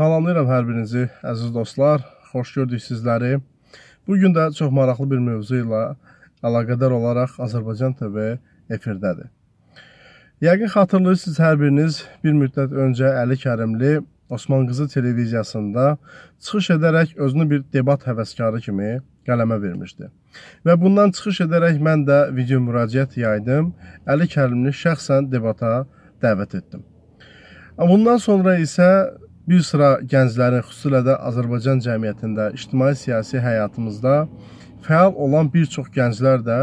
Salamlayıram hər birinizi, əziz dostlar. Xoş gördük sizləri. Bu gün də çox maraqlı bir mövzu ilə əlaqədar olaraq Azərbaycan TV efirdədir. Yəqin xatırlayırsınız hər biriniz bir müddət öncə Əli Kərimli Osman qızı televiziyasında çıxış edərək özünü bir debat həvəskarı kimi qələmə vermişdi. Və bundan çıxış edərək mən də video müraciət yaydım. Əli Kərimli şəxsən debata dəvət etdim. Bundan sonra isə bir sıra gənclərin, xüsusilə də Azərbaycan cəmiyyətində, ictimai-siyasi həyatımızda fəal olan bir çox gənclər də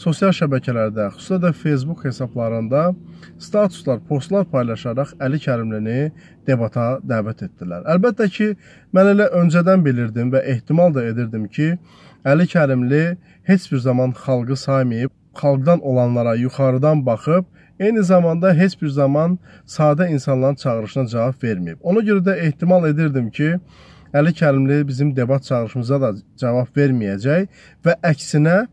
sosial şəbəkələrdə, xüsusilə də Facebook hesablarında statuslar, postlar paylaşaraq Əli Kərimlini debata dəvət etdilər. Əlbəttə ki, mən elə öncədən bilirdim və ehtimal da edirdim ki, Əli Kərimli heç bir zaman xalqı saymayıb, xalqdan olanlara yuxarıdan baxıb eyni zamanda heç bir zaman sadə insanların çağırışına cavab verməyib. Ona görə də ehtimal edirdim ki, Əli Kərimli bizim debat çağırışımıza da cavab verməyəcək və əksinə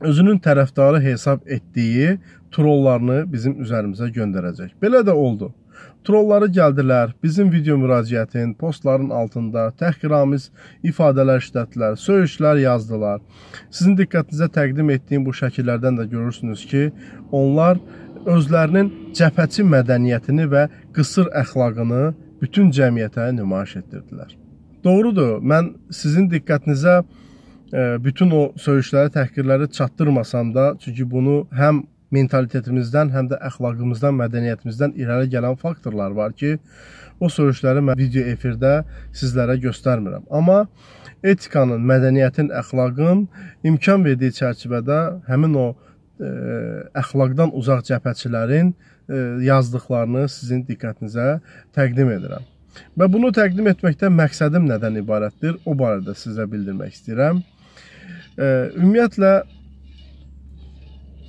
özünün tərəfdarı hesab etdiyi trollarını bizim üzərimizə göndərəcək. Belə də oldu. Trolları gəldilər, bizim video müraciətin, postların altında təhqiramiz ifadələr işlətdilər, söyüşlər yazdılar. Sizin diqqətinizə təqdim etdiyim bu şəkillərdən də görürsünüz ki, onlar özlərinin cəbhəçi mədəniyyətini və qısır əxlaqını bütün cəmiyyətə nümayiş etdirdilər. Doğrudur, mən sizin diqqətinizə e, bütün o söyüşləri, təhqirləri çatdırmasam da, çünki bunu həm mentalitetimizdən, həm də əxlaqımızdan, mədəniyyətimizdən irəli gələn faktorlar var ki, o söyüşləri mən video efirdə sizlərə göstərmirəm. Amma etikanın, mədəniyyətin, əxlaqın imkan verdiyi çərçivədə həmin o ə, əxlaqdan uzaq cəbhəçilərin ə, yazdıqlarını sizin diqqətinizə təqdim edirəm. Və bunu təqdim etməkdən məqsədim nədən ibarətdir? O barədə sizə bildirmək istəyirəm. Ə, ümumiyyətlə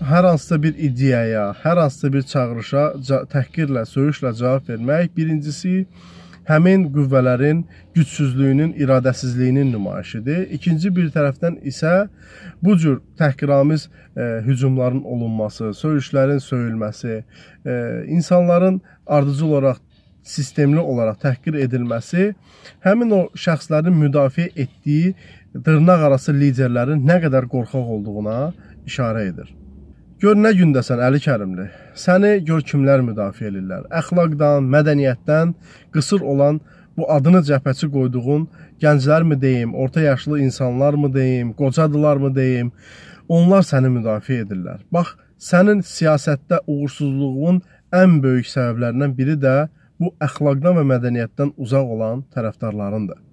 hər hansısa bir ideyaya, hər hansısa bir çağırışa təhqirlə, söyüşlə cavab vermək birincisi həmin qüvvələrin gücsüzlüyünün, iradəsizliyinin nümayişidir. İkinci bir tərəfdən isə bu cür təhqiramiz e, hücumların olunması, söyüşlərin söyülməsi, e, insanların ardıcıl olaraq sistemli olaraq təhqir edilməsi həmin o şəxslərin müdafiə etdiyi dırnaq arası liderlərin nə qədər qorxaq olduğuna işarə edir. Gör nə gündəsən Əli Kərimli. Səni gör kimlər müdafiə edirlər. Əxlaqdan, mədəniyyətdən qısır olan bu adını cəbhəçi qoyduğun gənclərmi deyim, orta yaşlı insanlarmı deyim, qocadılarmı deyim, onlar səni müdafiə edirlər. Bax, sənin siyasətdə uğursuzluğun ən böyük səbəblərindən biri də bu əxlaqdan və mədəniyyətdən uzaq olan tərəfdarlarındır.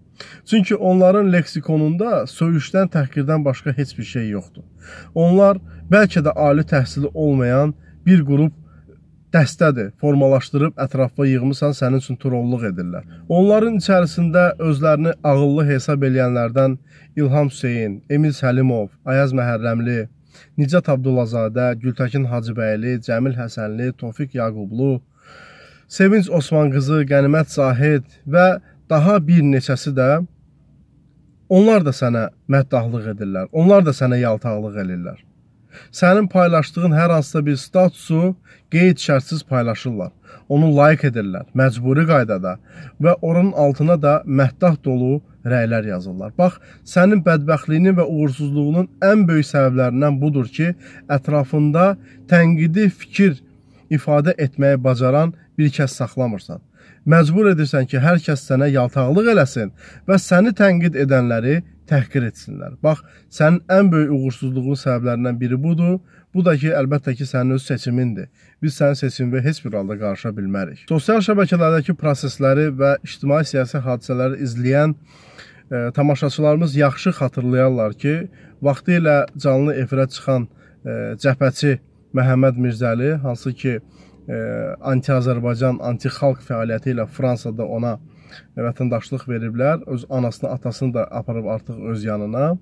Çünki onların leksikonunda söyüşdən, təhqirdən başqa heç bir şey yoxdur. Onlar bəlkə də ali təhsili olmayan bir qrup dəstədir. Formalaşdırıb ətrafa yığmısan, sənin üçün trolluq edirlər. Onların içərisində özlərini ağıllı hesab eləyənlərdən İlham Hüseyn, Emil Səlimov, Ayaz Məhərrəmli, Nicat Abdullazadə, Gültəkin Hacıbəyli, Cəmil Həsənli, Tofiq Yaqublu, Sevinç Osman qızı, Qənimət Zahid və daha bir neçəsi də onlar da sənə məddahlıq edirlər. Onlar da sənə yaltaqlıq edirlər. Sənin paylaşdığın hər hansısa bir statusu qeyd şərtsiz paylaşırlar. Onu layik edirlər, məcburi qaydada və oranın altına da məddah dolu rəylər yazırlar. Bax, sənin bədbəxtliyinin və uğursuzluğunun ən böyük səbəblərindən budur ki, ətrafında tənqidi fikir ifadə etməyi bacaran bir kəs saxlamırsan məcbur edirsən ki, hər kəs sənə yaltaqlıq eləsin və səni tənqid edənləri təhqir etsinlər. Bax, sənin ən böyük uğursuzluğun səbəblərindən biri budur. Bu da ki, əlbəttə ki, sənin öz seçimindir. Biz sənin seçimində heç bir halda qarışa bilmərik. Sosial şəbəkələrdəki prosesləri və ictimai-siyasi hadisələri izləyən e, tamaşaçılarımız yaxşı xatırlayarlar ki, vaxtı ilə canlı efirə çıxan e, cəbhəçi Məhəmməd Mirzəli, hansı ki, anti-Azərbaycan, anti-xalq fəaliyyəti ilə Fransada ona vətəndaşlıq veriblər. Öz anasını, atasını da aparıb artıq öz yanına.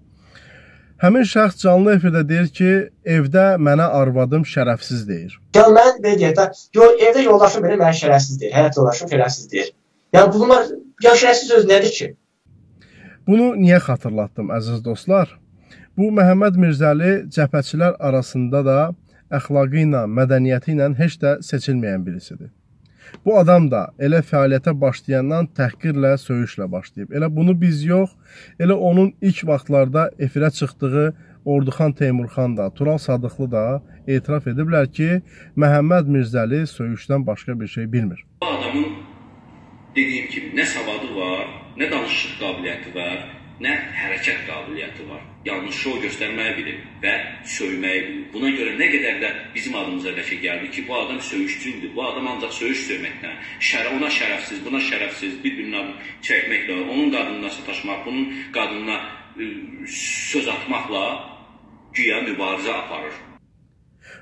Həmin şəxs canlı efirdə deyir ki, evdə mənə arvadım şərəfsiz deyir. Yəni mən belə deyək də, yo, evdə yoldaşım belə mənə şərəfsiz deyir, həyat yoldaşım şərəfsiz deyir. Yəni bunlar ya şərəfsiz söz nədir ki? Bunu niyə xatırlatdım əziz dostlar? Bu Məhəmməd Mirzəli cəbhəçilər arasında da əxlaqı ilə, mədəniyyəti ilə heç də seçilməyən birisidir. Bu adam da elə fəaliyyətə başlayandan təhqirlə, söyüşlə başlayıb. Elə bunu biz yox, elə onun ilk vaxtlarda efirə çıxdığı Orduxan Teymurxan da, Tural Sadıqlı da etiraf ediblər ki, Məhəmməd Mirzəli söyüşdən başqa bir şey bilmir. Bu adamın dediyim kimi nə savadı var, nə danışıq qabiliyyəti var, nə hərəkət qabiliyyəti var. Şou göstərməyi bilir və söyməyi bilir. Buna görə nə qədər də bizim adımıza ləkə gəldi ki, bu adam söyüşçündür. Bu adam ancaq söyüş söyməklə, şərə ona şərəfsiz, buna şərəfsiz, bir-birinin adını çəkməklə, onun qadınına sataşmaq, bunun qadınına ə, söz atmaqla güya mübarizə aparır.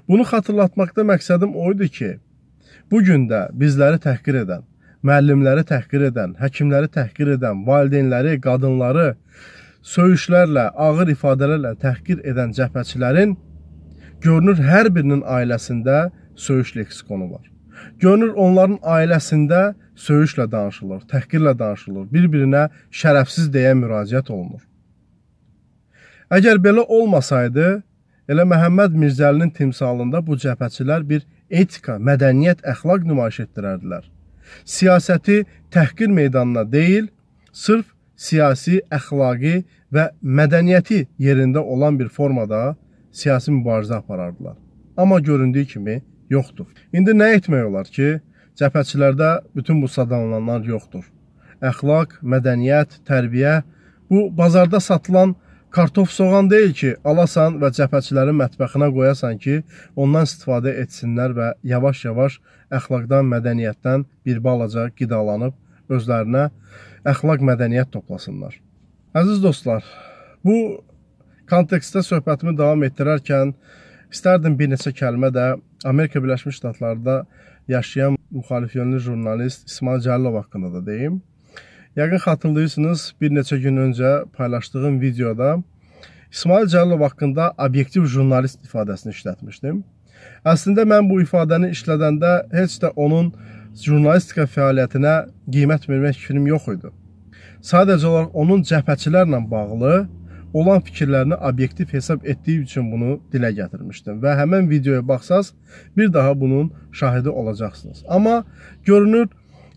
Bunu xatırlatmaqda məqsədim o idi ki, bu gün də bizləri təhqir edən, müəllimləri təhqir edən, həkimləri təhqir edən, valideynləri, qadınları söyüşlərlə, ağır ifadələrlə təhqir edən cəbhəçilərin görünür hər birinin ailəsində söyüş leksikonu var. Görünür onların ailəsində söyüşlə danışılır, təhqirlə danışılır, bir-birinə şərəfsiz deyə müraciət olunur. Əgər belə olmasaydı, elə Məhəmməd Mirzəlinin timsalında bu cəbhəçilər bir etika, mədəniyyət, əxlaq nümayiş etdirərdilər siyasəti təhqir meydanına deyil, sırf siyasi, əxlaqi və mədəniyyəti yerində olan bir formada siyasi mübarizə aparardılar. Amma göründüyü kimi yoxdur. İndi nə etmək olar ki, cəbhəçilərdə bütün bu sadalananlar yoxdur. Əxlaq, mədəniyyət, tərbiyə bu bazarda satılan kartof soğan deyil ki, alasan və cəbhəçilərin mətbəxinə qoyasan ki, ondan istifadə etsinlər və yavaş-yavaş əxlaqdan, mədəniyyətdən bir balaca qidalanıb özlərinə əxlaq mədəniyyət toplasınlar. Əziz dostlar, bu kontekstdə söhbətimi davam etdirərkən istərdim bir neçə kəlmə də Amerika Birləşmiş Ştatlarında yaşayan müxalif yönlü jurnalist İsmail Cəlilov haqqında da deyim. Yəqin xatırlayırsınız, bir neçə gün öncə paylaşdığım videoda İsmail Cəlilov haqqında obyektiv jurnalist ifadəsini işlətmişdim. Əslində mən bu ifadəni işlədəndə heç də onun jurnalistika fəaliyyətinə qiymət vermək fikrim yox idi. Sadəcə olaraq onun cəbhəçilərlə bağlı olan fikirlərini obyektiv hesab etdiyi üçün bunu dilə gətirmişdim və həmin videoya baxsaz bir daha bunun şahidi olacaqsınız. Amma görünür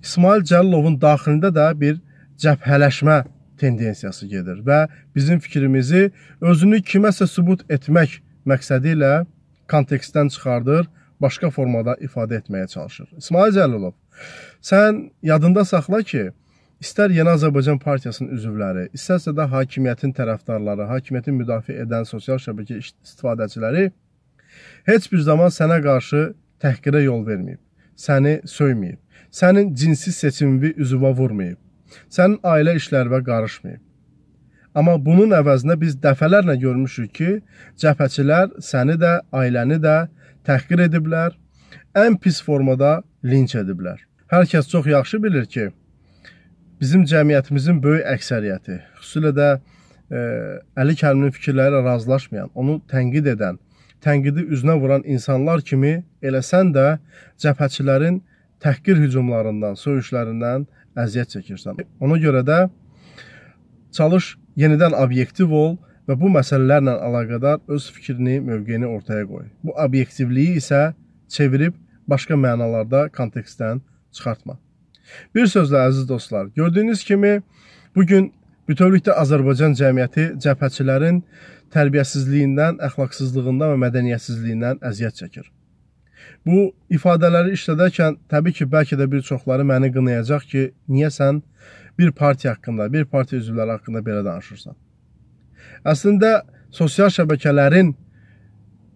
İsmail Cəlilovun daxilində də bir cəbhələşmə tendensiyası gedir və bizim fikrimizi özünü kiməsə sübut etmək məqsədi ilə kontekstdən çıxardır, başqa formada ifadə etməyə çalışır. İsmail Cəlilov, sən yadında saxla ki, istər Yeni Azərbaycan Partiyasının üzvləri, istərsə də hakimiyyətin tərəfdarları, hakimiyyətin müdafiə edən sosial şəbəkə istifadəçiləri heç bir zaman sənə qarşı təhqirə yol verməyib, səni söyməyib, sənin cinsi seçimini üzvə vurmayıb sənin ailə işlərinə qarışmayıb. Amma bunun əvəzinə biz dəfələrlə görmüşük ki, cəbhəçilər səni də, ailəni də təhqir ediblər, ən pis formada linç ediblər. Hər kəs çox yaxşı bilir ki, bizim cəmiyyətimizin böyük əksəriyyəti, xüsusilə də e, Əli Kəriminin fikirləri ilə razılaşmayan, onu tənqid edən, tənqidi üzünə vuran insanlar kimi elə sən də cəbhəçilərin təhqir hücumlarından, söyüşlərindən əziyyət çəkirsən. Ona görə də çalış yenidən obyektiv ol və bu məsələlərlə əlaqədar öz fikrini, mövqeyini ortaya qoy. Bu obyektivliyi isə çevirib başqa mənalarda kontekstdən çıxartma. Bir sözlə əziz dostlar, gördüyünüz kimi bu gün bütövlükdə Azərbaycan cəmiyyəti cəbhəçilərin tərbiyəsizliyindən, əxlaqsızlığından və mədəniyyətsizliyindən əziyyət çəkir. Bu ifadələri işlədərkən təbii ki, bəlkə də bir çoxları məni qınayacaq ki, niyə sən bir partiya haqqında, bir partiya üzvləri haqqında belə danışırsan? Əslində sosial şəbəkələrin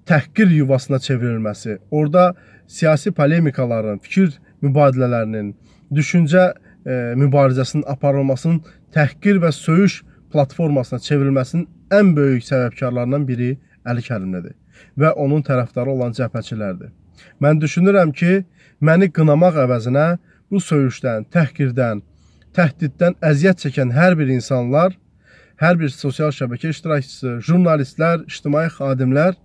təhqir yuvasına çevrilməsi, orada siyasi polemikaların, fikir mübadilələrinin, düşüncə e, mübarizəsinin aparılmasının təhqir və söyüş platformasına çevrilməsinin ən böyük səbəbkarlarından biri Əli Kərimlidir və onun tərəfdarı olan cəbhəçilərdir. Mən düşünürəm ki, məni qınamaq əvəzinə bu söyüşdən, təhqirdən, təhdiddən əziyyət çəkən hər bir insanlar, hər bir sosial şəbəkə iştirakçısı, jurnalistlər, ictimai xadimlər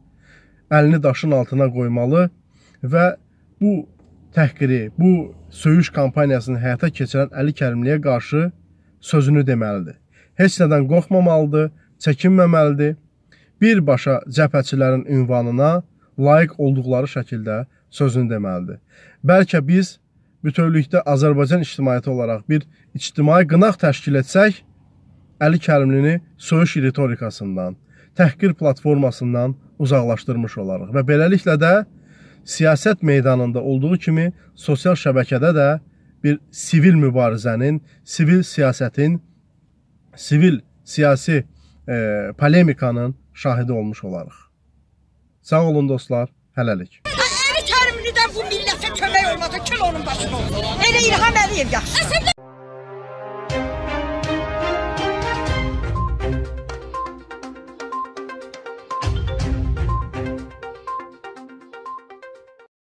əlini daşın altına qoymalı və bu təhqiri, bu söyüş kampaniyasını həyata keçirən Əli Kərimliyə qarşı sözünü deməlidir. Heç nədən qorxmamalıdır, çəkinməməlidir. Birbaşa cəbhəçilərin ünvanına layiq olduqları şəkildə sözünü deməlidir. Bəlkə biz bütövlükdə Azərbaycan ictimaiyyəti olaraq bir ictimai qınaq təşkil etsək, Əli Kərimlini soyuş ritorikasından, təhqir platformasından uzaqlaşdırmış olarıq və beləliklə də siyasət meydanında olduğu kimi sosial şəbəkədə də bir sivil mübarizənin, sivil siyasətin, sivil siyasi e, polemikanın şahidi olmuş olarıq. Sağ olun dostlar, hələlik. Əli Kərimlidən bu millətə kömək olmadı, kül onun başına oldu. Elə İlham Əliyev yaxşı.